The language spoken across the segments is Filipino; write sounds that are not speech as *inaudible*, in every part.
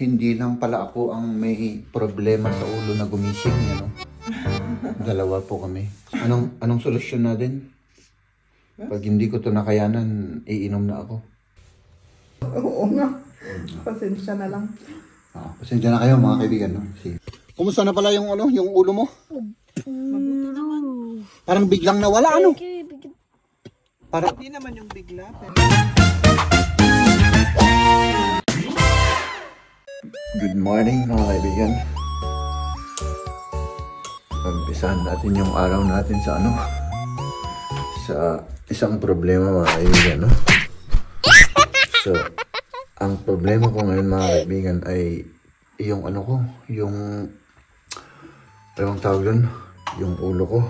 hindi lang pala ako ang may problema sa ulo na gumising, ano? Dalawa po kami. Anong anong solusyon natin? Pag hindi ko to nakayanan, iinom na ako. Oo nga. Pasensya na lang. Ah, pasensya na kayo mga kaibigan, no? Sige. Kumusta na pala yung ano, yung ulo mo? Parang biglang nawala, ano? Parang Hindi naman yung bigla. Pero Good morning mga kaibigan. Pagpisahan natin yung araw natin sa ano? Sa isang problema mga kaibigan, no? So, ang problema ko ngayon mga kaibigan ay yung ano ko, yung Ewan tawag doon, yung ulo ko.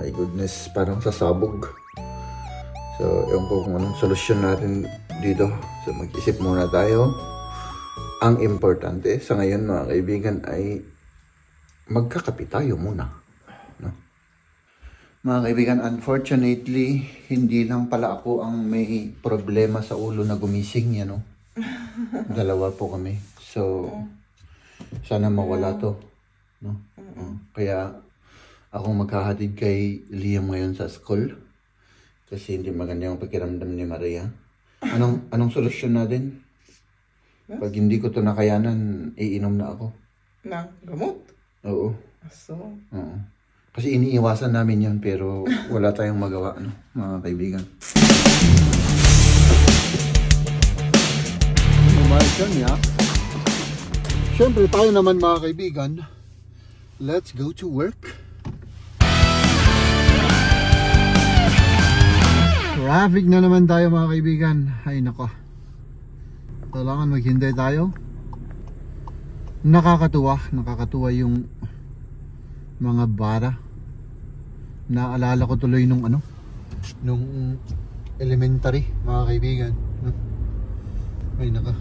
My goodness, parang sasabog. So, ewan ko kung anong solusyon natin dito. So, mag-isip muna tayo. Ang importante sa ngayon mga kaibigan ay magkakapi tayo muna. No? Mga kaibigan, unfortunately, hindi lang pala ako ang may problema sa ulo na gumising, yan, no? *laughs* Dalawa po kami. So, sana mawala to. No? Uh, kaya, ako maghahatid kay Liam ngayon sa school. Kasi hindi maganda yung pakiramdam ni Maria. Anong anong solusyon natin? Pag hindi ko to nakayanan, iinom na ako. ng gamot. Oo. So, Oo. Kasi iniiwasan namin yun pero wala tayong magawa, no, mga kaibigan. Umayos yan, ya. Siyempre, tayo naman mga kaibigan, let's go to work. Traffic na naman tayo mga kaibigan. Ay nako. Kailangan maghintay tayo. Nakakatuwa, nakakatuwa yung mga bara. Naalala ko tuloy nung ano, nung elementary, mga kaibigan. no? Ay naka.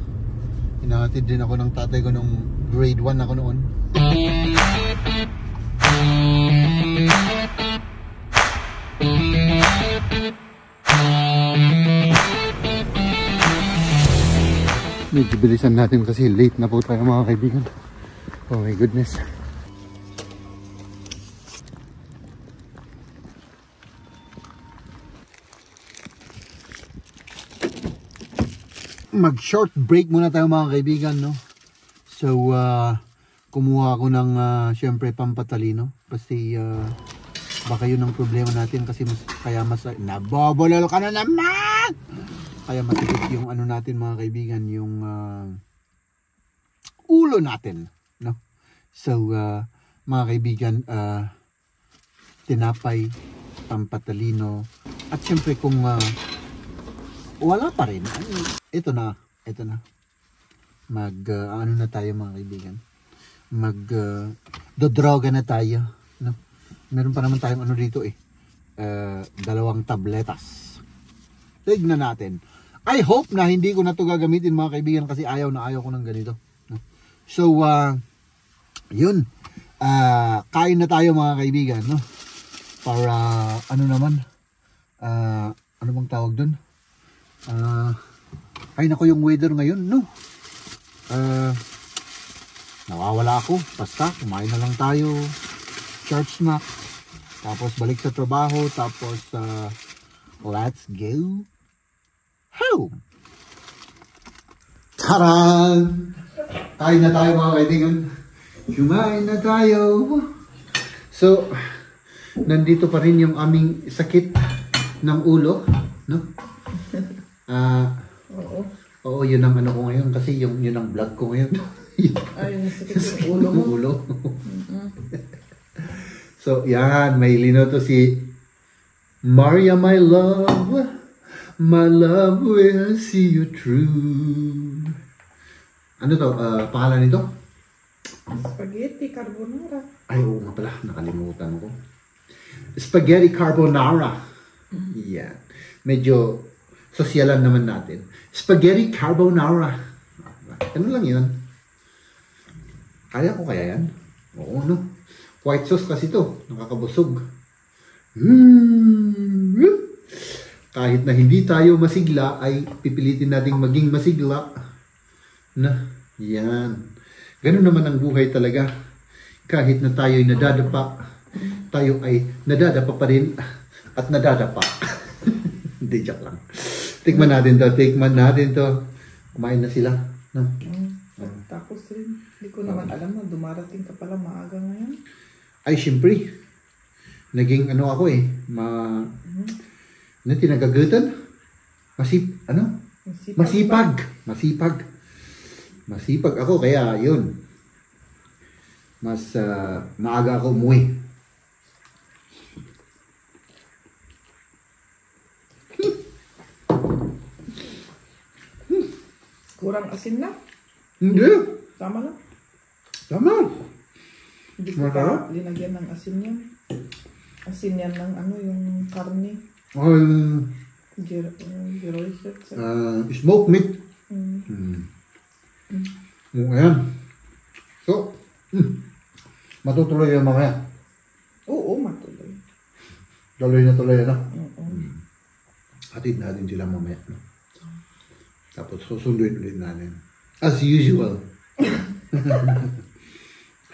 Hinahatid din ako ng tatay ko nung grade 1 ako noon. Medyo bilisan natin kasi late na po tayo mga kaibigan. Oh my goodness. Mag short break muna tayo mga kaibigan no. So uh, kumuha ako ng uh, syempre pampatalino kasi uh, baka yun ang problema natin kasi mas, kaya mas nabobolol ka na naman kaya matikit yung ano natin mga kaibigan yung ah, ulo natin no? So ah, mga kaibigan ah, tinapay pampatalino at syempre kung ah, wala pa rin ito na ito na. Mag ah, ano na tayo mga kaibigan? Mag uh, dodroga na tayo no? Meron pa naman tayong ano dito eh ah, dalawang tabletas. Tignan natin I hope na hindi ko na to gagamitin mga kaibigan kasi ayaw na ayaw ko ng ganito. So, uh, yun. Uh, kain na tayo mga kaibigan. No? Para, ano naman, uh, ano bang tawag dun? Uh, ay nako yung weather ngayon, no? Uh, nawawala ako. Basta, kumain na lang tayo. Church snack. Tapos balik sa trabaho. Tapos, uh, let's go home. Taran! Kain na tayo mga kaibigan. Kumain na tayo. So, nandito pa rin yung aming sakit ng ulo. No? Ah, oo. oo, yun ang ano ko ngayon kasi yung yun ang vlog ko ngayon. *laughs* Ay, yung ulo mo. ulo. so, yan. May lino to si Maria, my love. My love will see you through. Ano to? Ah, pangalan nito? Spaghetti carbonara. Ay, oo nga pala. Nakalimutan ko. Spaghetti carbonara. Yan. Medyo sosyalan naman natin. Spaghetti carbonara. Ano lang yun? Kaya ko kaya yan? Oo, no? White sauce kasi to. Nakakabusog. Mm. Kahit na hindi tayo masigla, ay pipilitin nating maging masigla. Na, Yan. Ganun naman ang buhay talaga. Kahit na tayo'y nadadapa, tayo ay nadadapa pa rin at nadadapa. *laughs* Hindi, joke lang. Tikman natin to, tikman natin to. Kumain na sila. No? Mm. Tapos rin, hindi ko naman alam na dumarating ka pala maaga ngayon. Ay, syempre. Naging ano ako eh. Ma... Ano, tinagagutan? Masip... Ano? Masipag. Masipag. Masipag. Masipag ako, kaya yun. Mas ah, maaga ako umuwi. Kurang asin na. Hindi. Tama lang. Tama. Hindi ko pa linagyan ng asin yan. Asin yan ng ano, yung karne. Siya. sa- ah, smoked meat. Mm. Hmm. Mm, ayan. So, hmm. matutuloy yan mamaya. Oo, matuloy. Tuloy na tuloy na. Oo. Hatid natin sila mamaya. No? Tapos susunduin ulit natin. As usual. *coughs*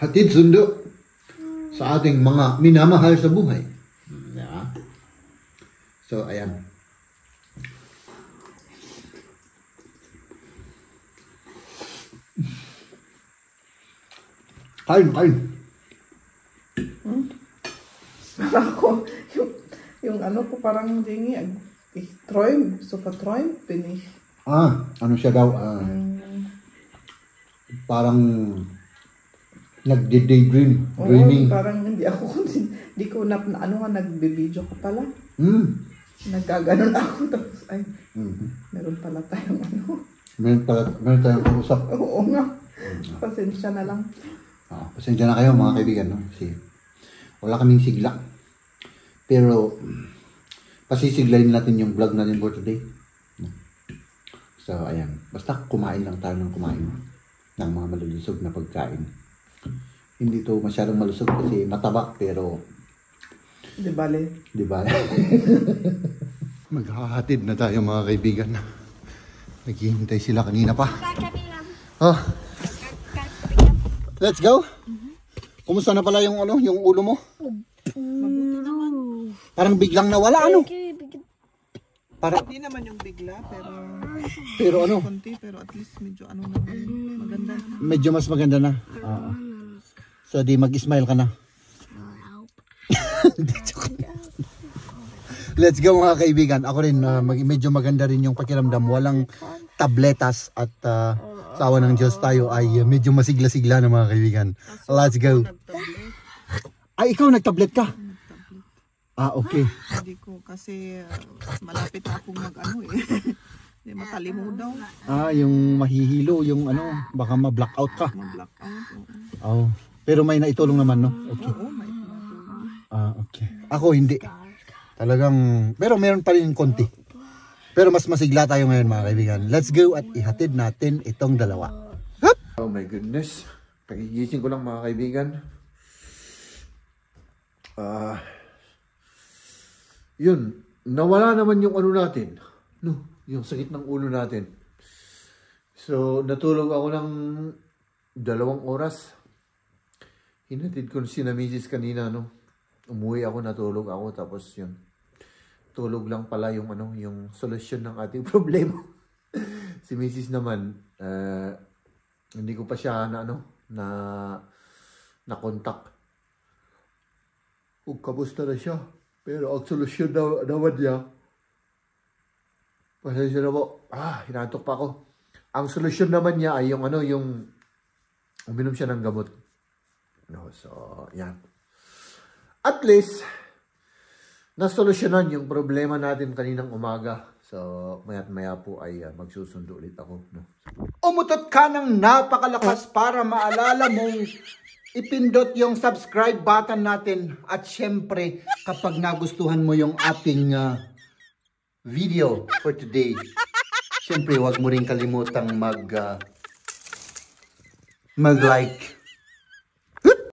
Hatid sundo sa ating mga minamahal sa buhay. So, ayan. Kain, kain. Parang *laughs* ako, yung, yung ano ko parang dingi, eh, Troy, sofa Troy, finish. Ah, ano siya daw? ah, Mm. parang nagde-daydream. Oo, Dreaming. parang hindi ako, *laughs* hindi ko na, na ano nga, nagbe-video ko pala. Hmm. Nagkaganon ako, tapos ay, Mhm. meron pala tayong ano. Meron, pala, meron tayong kausap. Oo nga, pasensya na lang. Ah, pasensya na kayo mga kaibigan. No? Kasi wala kaming sigla. Pero pasisiglayin natin yung vlog natin for today. So, ayan. Basta kumain lang tayo ng kumain ng mga malulusog na pagkain. Hindi to masyadong malusog kasi mataba pero Di bale, Di ba? *laughs* Maghahatid na tayo mga kaibigan. Naghihintay sila kanina pa. Oh. Let's go. Kumusta na pala yung ano, yung ulo mo? Parang biglang nawala ano? Parang hindi naman yung bigla, pero pero ano, konti, pero at least medyo ano naman, maganda medyo mas maganda na. Oo. So di mag-smile ka na. Let's go mga kaibigan. Ako rin, uh, mag- medyo maganda rin yung pakiramdam. Walang tabletas at uh, sa awa ng Diyos tayo ay uh, medyo masigla-sigla na mga kaibigan. Let's go. Ay, ikaw nagtablet ka? Ah, okay. Hindi ko, kasi uh, malapit na akong mag-ano eh. *laughs* Hindi matalimu daw, Ah, yung mahihilo, yung ano, baka ma-blackout ka. mag-blackout. Oh. Oo, Pero may naitulong naman, no? Okay. oo may. Ah, okay. Ako hindi. Talagang, pero meron pa rin konti. Pero mas masigla tayo ngayon mga kaibigan. Let's go at ihatid natin itong dalawa. Hup! Oh my goodness. Kagigising ko lang mga kaibigan. Ah, yun, nawala naman yung ano natin. No, yung sakit ng ulo natin. So, natulog ako ng dalawang oras. Hinatid ko si na misis kanina, no. Umuwi ako, natulog ako, tapos yun. Tulog lang pala yung ano, yung solusyon ng ating *laughs* problema. si misis naman, eh, hindi ko pa siya na ano, na na contact. Kung kamusta na siya. Pero ang solusyon daw, naman niya, pasensya na po, ah, hinantok pa ako. Ang solusyon naman niya ay yung ano, yung uminom siya ng gamot. No, so, yan. At least, nasolusyonan yung problema natin kaninang umaga. So, maya't maya po ay uh, magsusundo ulit ako. No? Umutot ka ng napakalakas para maalala mong ipindot yung subscribe button natin. At syempre, kapag nagustuhan mo yung ating uh, video for today, syempre, huwag mo rin kalimutang mag, uh, mag-like